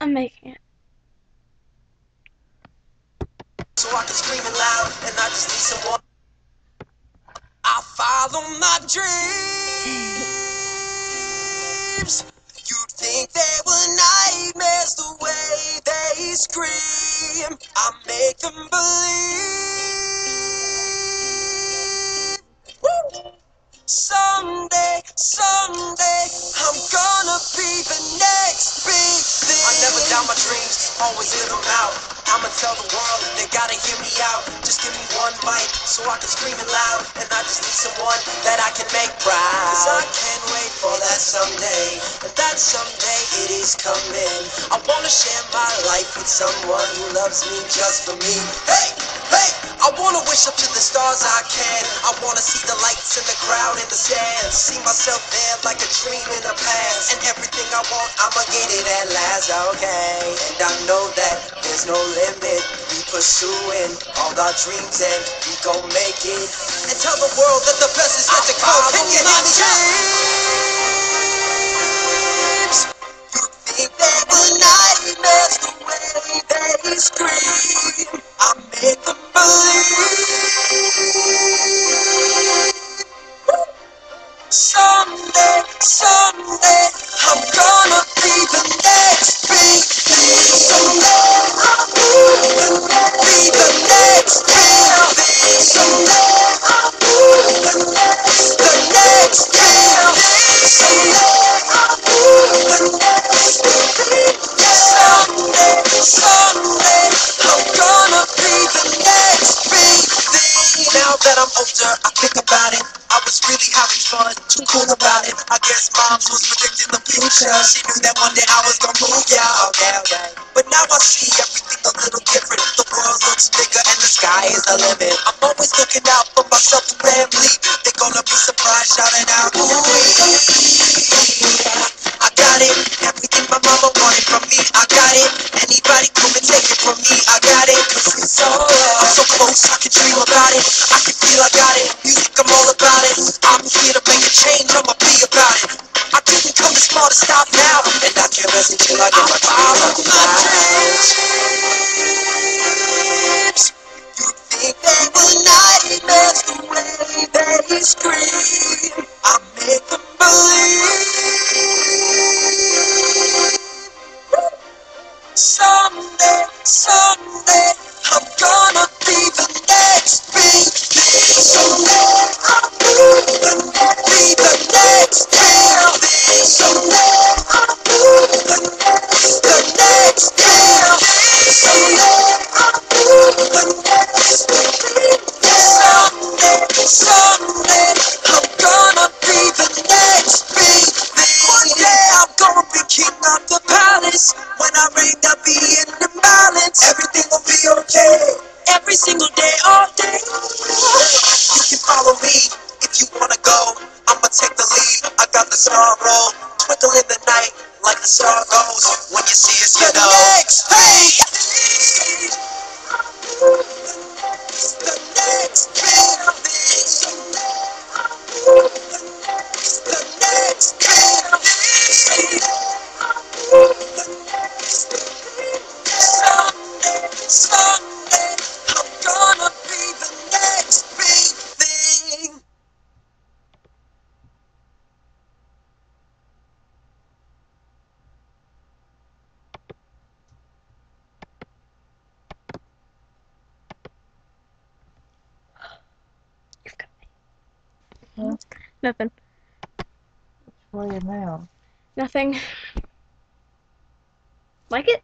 I'm making it. So I can scream it loud and I just need. I follow my dreams. You'd think they were nightmares the way they scream. I make them believe. Always live them out. I'ma tell the world they gotta hear me out. Just give me one mic so I can scream it loud. And I just need someone that I can make proud. Cause I can't wait for that someday. And that someday it is coming. I wanna share my life with someone who loves me just for me. Hey, I wanna wish up to the stars I can. I wanna see the lights in the crowd in the stand. See myself there like a dream in the past. And everything I want, I'ma get it at last, okay? And I know that there's no limit. We pursuing all our dreams and we gon' make it. And tell the world that the best is yet to come. Can you hear me? Someday, someday, I'm gonna be the next big thing. Someday, gonna be the next big thing. Someday, I'm the the next the next big thing. Someday, someday, I'm gonna be the next big thing. Now that I'm older, I think about it. I was really having fun, too cool about it. I guess moms was predicting the future. She knew that one day I was gonna move, yeah, okay, okay. But now I see everything a little different. The world looks bigger and the sky is the limit. I'm always looking out for myself and family. They're gonna be surprised, shouting out, ooh I got it, everything my mama wanted from me. I got it, anybody come and take it from me. I got it, cause it's all I'm so close, I can dream about it. I can feel I got it, About it. I didn't come this far to stop now, and I can't rest until I get my dreams. My dreams. You think they were nightmares the way they scream. I make them believe. The star roll. Twinkle in the night like the star goes. When you see us, you know. Next, hey! Nothing. Are you now? Nothing. Like it?